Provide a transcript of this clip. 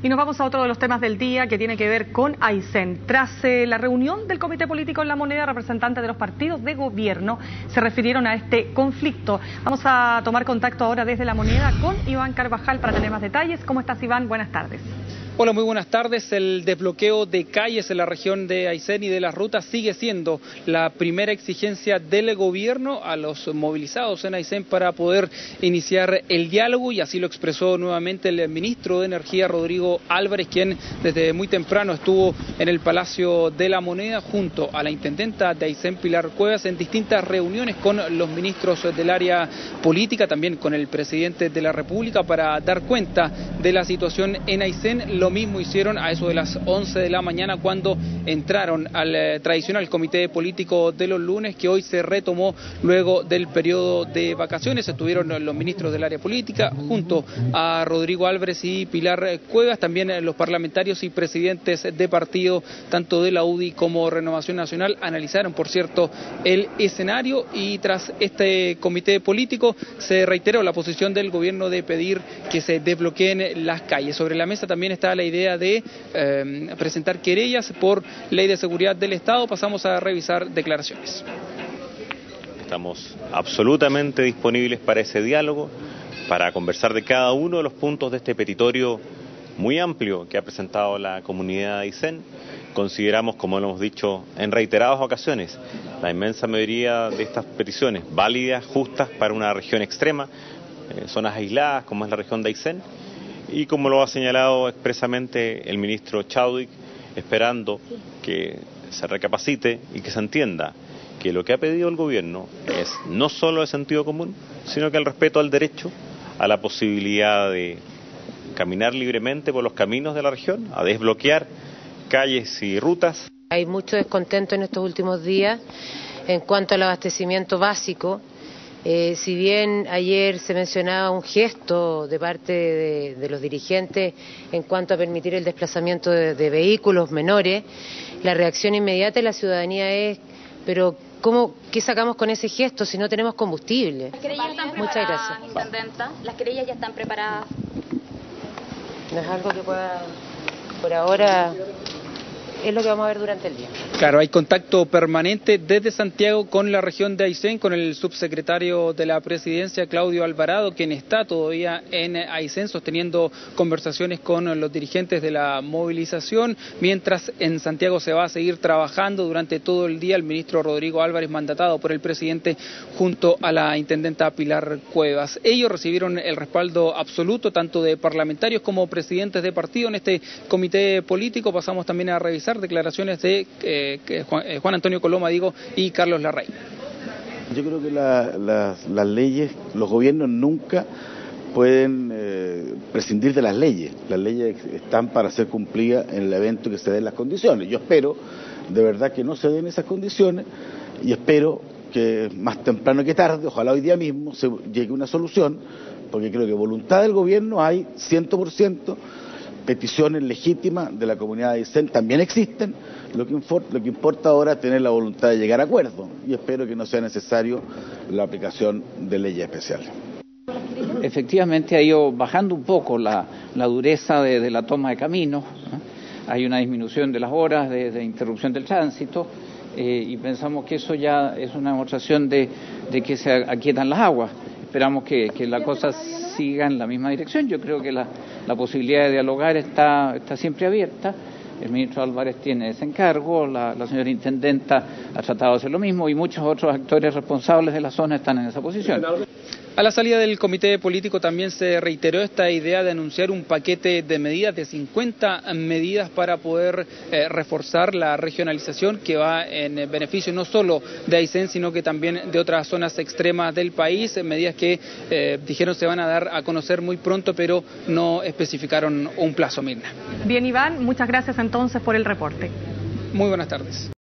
Y nos vamos a otro de los temas del día que tiene que ver con Aysén. Tras eh, la reunión del Comité Político en la Moneda, representantes de los partidos de gobierno se refirieron a este conflicto. Vamos a tomar contacto ahora desde la Moneda con Iván Carvajal para tener más detalles. ¿Cómo estás, Iván? Buenas tardes. Hola, muy buenas tardes. El desbloqueo de calles en la región de Aysén y de las rutas sigue siendo la primera exigencia del gobierno a los movilizados en Aysén para poder iniciar el diálogo y así lo expresó nuevamente el ministro de Energía, Rodrigo Álvarez, quien desde muy temprano estuvo en el Palacio de la Moneda junto a la intendenta de Aysén, Pilar Cuevas, en distintas reuniones con los ministros del área política, también con el presidente de la República para dar cuenta de la situación en Aysén lo mismo hicieron a eso de las 11 de la mañana cuando entraron al eh, tradicional comité político de los lunes que hoy se retomó luego del periodo de vacaciones. Estuvieron los ministros del área política junto a Rodrigo Álvarez y Pilar Cuevas, también los parlamentarios y presidentes de partido tanto de la UDI como Renovación Nacional analizaron, por cierto, el escenario y tras este comité político se reiteró la posición del gobierno de pedir que se desbloqueen las calles. Sobre la mesa también está la idea de eh, presentar querellas por ley de seguridad del Estado. Pasamos a revisar declaraciones. Estamos absolutamente disponibles para ese diálogo, para conversar de cada uno de los puntos de este petitorio muy amplio que ha presentado la comunidad de Aysén. Consideramos, como lo hemos dicho en reiteradas ocasiones, la inmensa mayoría de estas peticiones válidas, justas para una región extrema, eh, zonas aisladas como es la región de Aysén, y como lo ha señalado expresamente el ministro Chaudic, esperando que se recapacite y que se entienda que lo que ha pedido el gobierno es no solo el sentido común, sino que el respeto al derecho, a la posibilidad de caminar libremente por los caminos de la región, a desbloquear calles y rutas. Hay mucho descontento en estos últimos días en cuanto al abastecimiento básico eh, si bien ayer se mencionaba un gesto de parte de, los dirigentes en cuanto a permitir el desplazamiento de, vehículos menores, la reacción inmediata de la ciudadanía es, pero ¿cómo, ¿qué sacamos con ese gesto si no tenemos combustible? Las querellas están Muchas gracias. Intendenta. Las querellas ya están preparadas. No es algo que pueda, por ahora, es lo que vamos a ver durante el día. Claro, hay contacto permanente desde Santiago con la región de Aysén, con el subsecretario de la presidencia, Claudio Alvarado, quien está todavía en Aysén sosteniendo conversaciones con los dirigentes de la movilización, mientras en Santiago se va a seguir trabajando durante todo el día el ministro Rodrigo Álvarez, mandatado por el presidente, junto a la intendenta Pilar Cuevas. Ellos recibieron el respaldo absoluto tanto de parlamentarios como presidentes de partido en este comité político. Pasamos también a revisar declaraciones de eh, eh, Juan, Antonio Coloma, digo, y Carlos Larrey. Yo creo que las leyes, los gobiernos nunca pueden eh, prescindir de las leyes. Las leyes están para ser cumplidas en el evento que se den las condiciones. Yo espero de verdad que no se den esas condiciones y espero que más temprano que tarde, ojalá hoy día mismo, se llegue una solución, porque creo que voluntad del gobierno hay 100%, peticiones legítimas de la comunidad de Aysén también existen, lo que, lo que importa ahora es tener la voluntad de llegar a acuerdo y espero que no sea necesario la aplicación de leyes especiales. Efectivamente ha ido bajando un poco la, dureza de, la toma de caminos, hay una disminución de las horas de, interrupción del tránsito eh, y pensamos que eso ya es una demostración de, que se aquietan las aguas. Esperamos que, que la cosa siga en la misma dirección. Yo creo que la, la posibilidad de dialogar está, está siempre abierta. El ministro Álvarez tiene ese encargo, la, la, señora intendenta ha tratado de hacer lo mismo y muchos otros actores responsables de la zona están en esa posición. A la salida del comité político también se reiteró esta idea de anunciar un paquete de medidas, de 50 medidas para poder eh, reforzar la regionalización que va en beneficio no solo de Aysén, sino que también de otras zonas extremas del país, medidas que eh, dijeron se van a dar a conocer muy pronto, pero no especificaron un plazo, Mirna. Bien, Iván, muchas gracias entonces por el reporte. Muy buenas tardes.